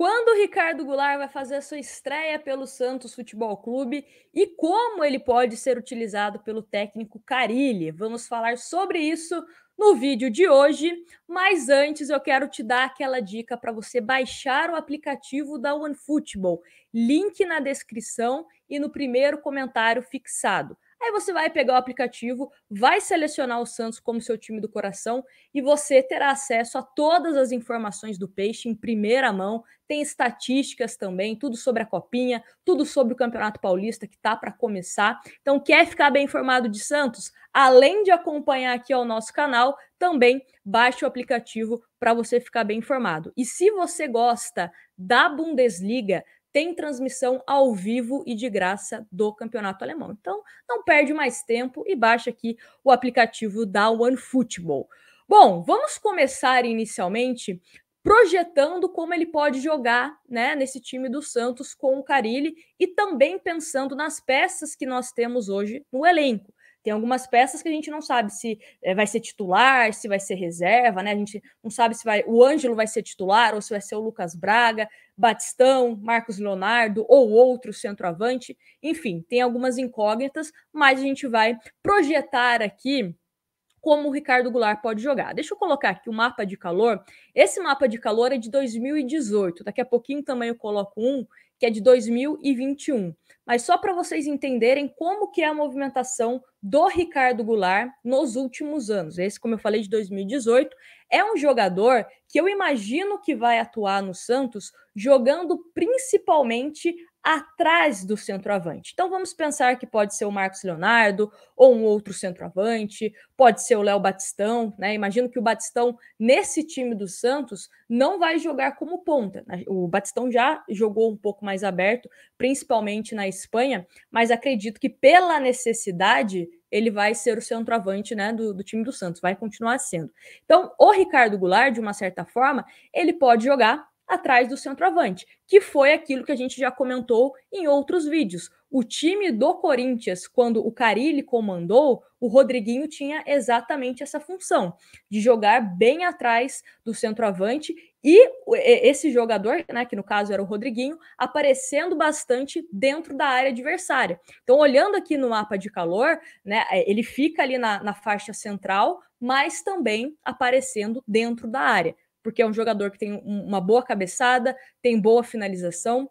quando o Ricardo Goulart vai fazer a sua estreia pelo Santos Futebol Clube e como ele pode ser utilizado pelo técnico Carilli. Vamos falar sobre isso no vídeo de hoje, mas antes eu quero te dar aquela dica para você baixar o aplicativo da OneFootball. Link na descrição e no primeiro comentário fixado. Aí você vai pegar o aplicativo, vai selecionar o Santos como seu time do coração e você terá acesso a todas as informações do Peixe em primeira mão. Tem estatísticas também, tudo sobre a Copinha, tudo sobre o Campeonato Paulista que tá para começar. Então, quer ficar bem informado de Santos? Além de acompanhar aqui ao nosso canal, também baixe o aplicativo para você ficar bem informado. E se você gosta da Bundesliga, tem transmissão ao vivo e de graça do Campeonato Alemão. Então, não perde mais tempo e baixa aqui o aplicativo da OneFootball. Bom, vamos começar inicialmente projetando como ele pode jogar né, nesse time do Santos com o Carilli e também pensando nas peças que nós temos hoje no elenco. Tem algumas peças que a gente não sabe se é, vai ser titular, se vai ser reserva, né? A gente não sabe se vai, o Ângelo vai ser titular ou se vai ser o Lucas Braga, Batistão, Marcos Leonardo ou outro centroavante. Enfim, tem algumas incógnitas, mas a gente vai projetar aqui como o Ricardo Goulart pode jogar. Deixa eu colocar aqui o mapa de calor. Esse mapa de calor é de 2018. Daqui a pouquinho também eu coloco um que é de 2021. Mas só para vocês entenderem como que é a movimentação do Ricardo Goulart nos últimos anos. Esse, como eu falei, de 2018, é um jogador que eu imagino que vai atuar no Santos jogando principalmente atrás do centroavante. Então vamos pensar que pode ser o Marcos Leonardo ou um outro centroavante, pode ser o Léo Batistão, né? Imagino que o Batistão nesse time do Santos não vai jogar como ponta. Né? O Batistão já jogou um pouco mais aberto, principalmente na Espanha, mas acredito que pela necessidade ele vai ser o centroavante né, do, do time do Santos, vai continuar sendo. Então, o Ricardo Goulart, de uma certa forma, ele pode jogar atrás do centroavante, que foi aquilo que a gente já comentou em outros vídeos. O time do Corinthians, quando o Carilli comandou, o Rodriguinho tinha exatamente essa função, de jogar bem atrás do centroavante e esse jogador, né, que no caso era o Rodriguinho, aparecendo bastante dentro da área adversária. Então, olhando aqui no mapa de calor, né, é, ele fica ali na, na faixa central, mas também aparecendo dentro da área porque é um jogador que tem uma boa cabeçada, tem boa finalização.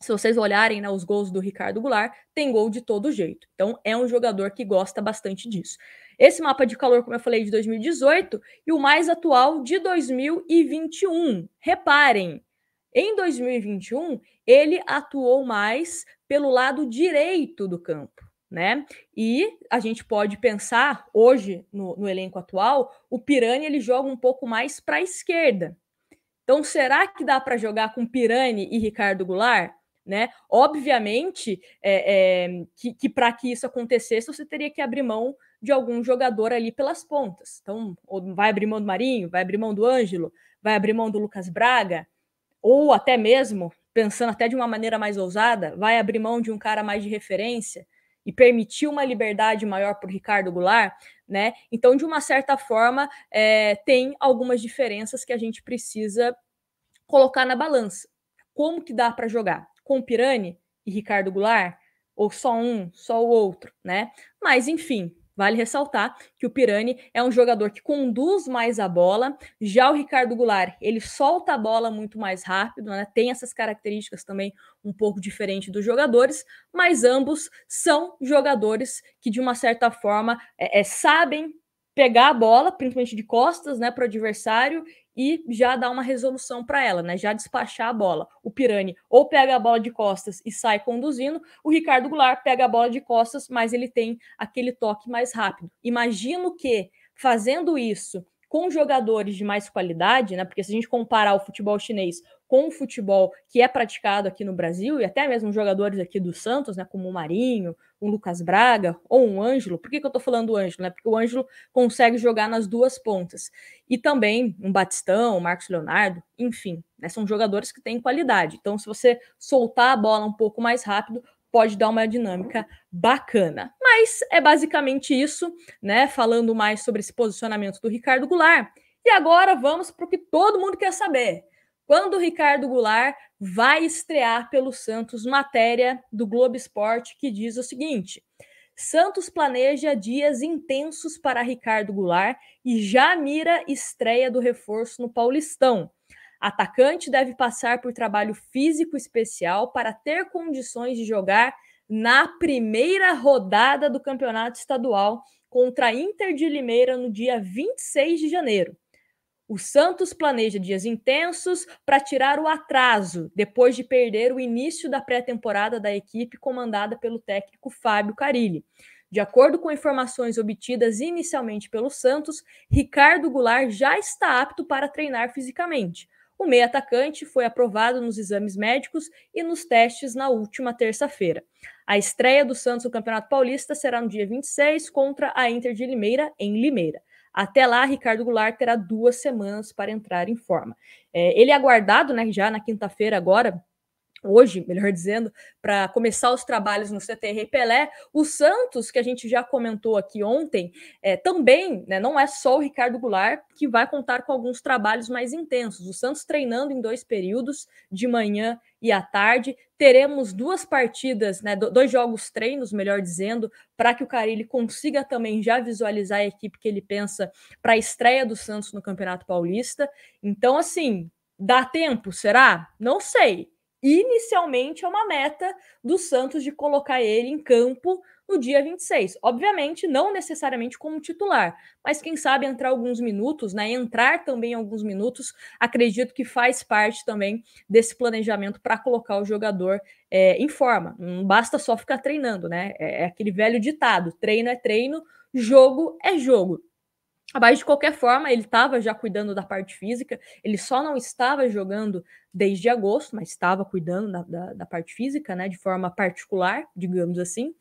Se vocês olharem né, os gols do Ricardo Goulart, tem gol de todo jeito. Então é um jogador que gosta bastante disso. Esse mapa de calor, como eu falei, de 2018 e o mais atual de 2021. Reparem, em 2021 ele atuou mais pelo lado direito do campo né? E a gente pode pensar hoje no, no elenco atual, o Pirani ele joga um pouco mais para a esquerda. Então, será que dá para jogar com Pirani e Ricardo Goulart? Né? Obviamente é, é, que, que para que isso acontecesse, você teria que abrir mão de algum jogador ali pelas pontas. Então, vai abrir mão do Marinho, vai abrir mão do Ângelo, vai abrir mão do Lucas Braga, ou até mesmo, pensando até de uma maneira mais ousada, vai abrir mão de um cara mais de referência e permitiu uma liberdade maior para o Ricardo Goulart, né? Então, de uma certa forma, é, tem algumas diferenças que a gente precisa colocar na balança. Como que dá para jogar? Com Pirani e Ricardo Goulart? Ou só um, só o outro, né? Mas, enfim, Vale ressaltar que o Pirani é um jogador que conduz mais a bola, já o Ricardo Goulart, ele solta a bola muito mais rápido, né? tem essas características também um pouco diferente dos jogadores, mas ambos são jogadores que, de uma certa forma, é, é, sabem pegar a bola, principalmente de costas, né, para o adversário e já dar uma resolução para ela, né? Já despachar a bola. O Pirani ou pega a bola de costas e sai conduzindo, o Ricardo Goulart pega a bola de costas, mas ele tem aquele toque mais rápido. Imagino que fazendo isso com jogadores de mais qualidade, né? Porque se a gente comparar o futebol chinês com o futebol que é praticado aqui no Brasil, e até mesmo jogadores aqui do Santos, né? Como o Marinho, um Lucas Braga ou um Ângelo. Por que, que eu tô falando do Ângelo? Né? Porque o Ângelo consegue jogar nas duas pontas. E também um Batistão, um Marcos Leonardo, enfim, né? São jogadores que têm qualidade. Então, se você soltar a bola um pouco mais rápido, pode dar uma dinâmica bacana. Mas é basicamente isso, né? Falando mais sobre esse posicionamento do Ricardo Goulart. E agora vamos para o que todo mundo quer saber. Quando o Ricardo Goulart vai estrear pelo Santos, matéria do Globo Esporte que diz o seguinte: Santos planeja dias intensos para Ricardo Goulart e já mira estreia do reforço no Paulistão. Atacante deve passar por trabalho físico especial para ter condições de jogar na primeira rodada do Campeonato Estadual contra a Inter de Limeira no dia 26 de janeiro. O Santos planeja dias intensos para tirar o atraso depois de perder o início da pré-temporada da equipe comandada pelo técnico Fábio Carilli. De acordo com informações obtidas inicialmente pelo Santos, Ricardo Goulart já está apto para treinar fisicamente. O meio atacante foi aprovado nos exames médicos e nos testes na última terça-feira. A estreia do Santos no Campeonato Paulista será no dia 26 contra a Inter de Limeira, em Limeira. Até lá, Ricardo Goulart terá duas semanas para entrar em forma. É, ele é aguardado, né, já na quinta-feira agora, hoje, melhor dizendo, para começar os trabalhos no CTR Pelé. O Santos, que a gente já comentou aqui ontem, é, também né, não é só o Ricardo Goulart que vai contar com alguns trabalhos mais intensos. O Santos treinando em dois períodos, de manhã e à tarde. Teremos duas partidas, né, dois jogos treinos, melhor dizendo, para que o Carilli consiga também já visualizar a equipe que ele pensa para a estreia do Santos no Campeonato Paulista. Então, assim, dá tempo, será? Não sei inicialmente é uma meta do Santos de colocar ele em campo no dia 26. Obviamente, não necessariamente como titular, mas quem sabe entrar alguns minutos, né? Entrar também alguns minutos, acredito que faz parte também desse planejamento para colocar o jogador é, em forma. Não basta só ficar treinando, né? É, é aquele velho ditado: treino é treino, jogo é jogo. Mas, de qualquer forma, ele estava já cuidando da parte física, ele só não estava jogando desde agosto, mas estava cuidando da, da, da, parte física, né, de forma particular, digamos assim.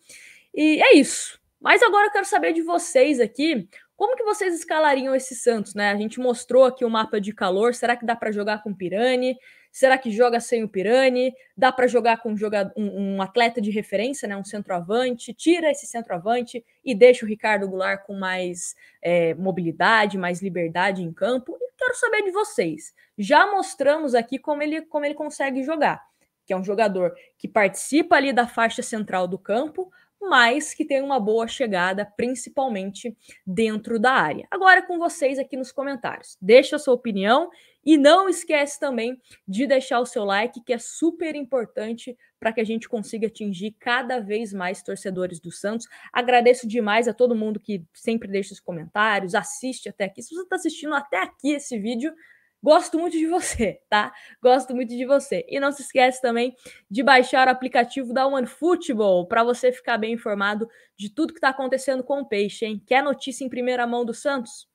E é isso. Mas agora eu quero saber de vocês aqui, como que vocês escalariam esse Santos, né? A gente mostrou aqui o mapa de calor, será que dá para jogar com Pirani? Será que joga sem o Pirani? Dá para jogar com um, jogador, um, um, atleta de referência, né? um centroavante? Tira esse centroavante e deixa o Ricardo Goulart com mais é, mobilidade, mais liberdade em campo. E quero saber de vocês. Já mostramos aqui como ele, como ele consegue jogar, que é um jogador que participa ali da faixa central do campo, mas que tem uma boa chegada, principalmente dentro da área. Agora com vocês aqui nos comentários. Deixa a sua opinião e não esquece também de deixar o seu like, que é super importante para que a gente consiga atingir cada vez mais torcedores do Santos. Agradeço demais a todo mundo que sempre deixa os comentários, assiste até aqui. Se você está assistindo até aqui esse vídeo, Gosto muito de você, tá? Gosto muito de você. E não se esquece também de baixar o aplicativo da OneFootball para você ficar bem informado de tudo que está acontecendo com o Peixe, hein? Quer notícia em primeira mão do Santos?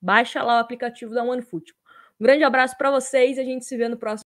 Baixa lá o aplicativo da OneFootball. Um grande abraço para vocês e a gente se vê no próximo